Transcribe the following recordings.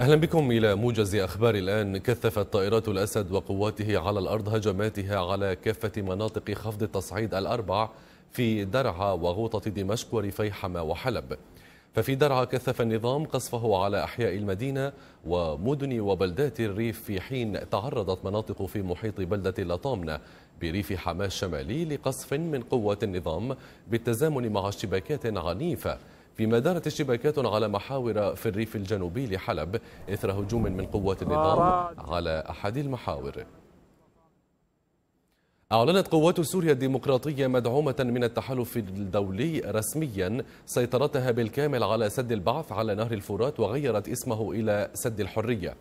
أهلا بكم إلى موجز أخبار الآن. كثفت طائرات الأسد وقواته على الأرض هجماتها على كافة مناطق خفض التصعيد الأربع في درعا وغوطة دمشق ورفيحمة وحلب. ففي درعا كثف النظام قصفه على أحياء المدينة ومدن وبلدات الريف في حين تعرضت مناطق في محيط بلدة لطامنة بريف حماة الشمالي لقصف من قوات النظام بالتزامن مع اشتباكات عنيفة. فيما دارت اشتباكات على محاور في الريف الجنوبي لحلب إثر هجوم من قوات النظام على أحد المحاور. أعلنت قوات سوريا الديمقراطية مدعومة من التحالف الدولي رسميا سيطرتها بالكامل على سد البعث على نهر الفرات وغيرت اسمه إلى سد الحرية.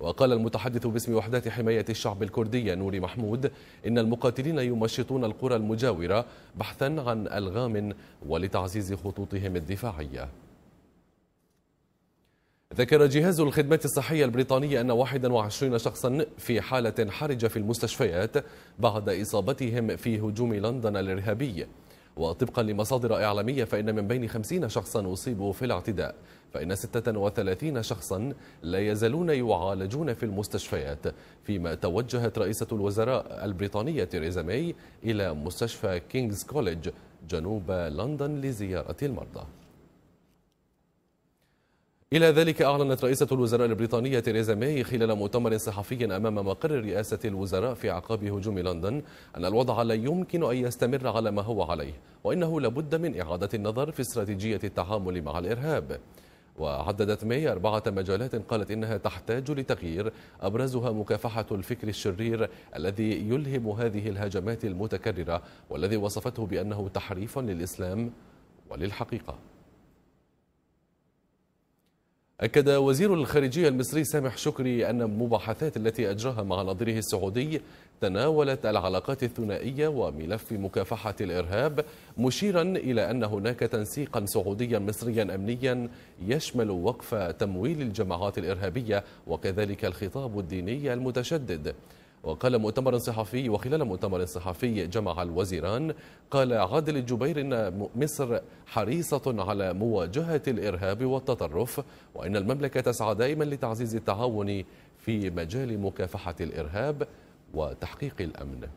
وقال المتحدث باسم وحدات حماية الشعب الكردية نوري محمود إن المقاتلين يمشطون القرى المجاورة بحثا عن ألغام ولتعزيز خطوطهم الدفاعية. ذكر جهاز الخدمات الصحية البريطانية أن 21 شخصا في حالة حرجة في المستشفيات بعد إصابتهم في هجوم لندن الإرهابي. وطبقا لمصادر إعلامية فإن من بين 50 شخصا أصيبوا في الاعتداء فإن 36 شخصا لا يزالون يعالجون في المستشفيات فيما توجهت رئيسة الوزراء البريطانية تيريزا ماي إلى مستشفى كينغز كوليدج جنوب لندن لزيارة المرضى. إلى ذلك أعلنت رئيسة الوزراء البريطانية تيريزا ماي خلال مؤتمر صحفي أمام مقر رئاسة الوزراء في أعقاب هجوم لندن أن الوضع لا يمكن أن يستمر على ما هو عليه وإنه لابد من إعادة النظر في استراتيجية التعامل مع الإرهاب. وعددت ماي أربعة مجالات قالت إنها تحتاج لتغيير أبرزها مكافحة الفكر الشرير الذي يلهم هذه الهجمات المتكررة والذي وصفته بأنه تحريف للإسلام وللحقيقة. أكد وزير الخارجية المصري سامح شكري أن المباحثات التي أجراها مع نظيره السعودي تناولت العلاقات الثنائية وملف مكافحة الإرهاب مشيرا إلى أن هناك تنسيقا سعوديا مصريا أمنيا يشمل وقف تمويل الجماعات الإرهابية وكذلك الخطاب الديني المتشدد. وقال مؤتمر صحفي وخلال مؤتمر صحفي جمع الوزيران قال عادل الجبير إن مصر حريصة على مواجهة الإرهاب والتطرف وإن المملكة تسعى دائما لتعزيز التعاون في مجال مكافحة الإرهاب وتحقيق الأمن.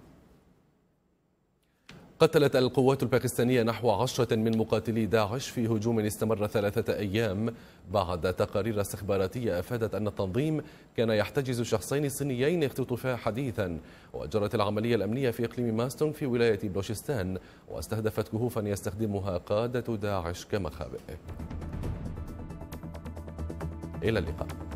قتلت القوات الباكستانية نحو عشرة من مقاتلي داعش في هجوم استمر ثلاثة أيام. بعد تقارير استخباراتية أفادت أن التنظيم كان يحتجز شخصين صينيين اختطفا حديثا وجرت العملية الأمنية في إقليم ماستون في ولاية بلوشستان واستهدفت كهوفا يستخدمها قادة داعش كمخابئ. إلى اللقاء.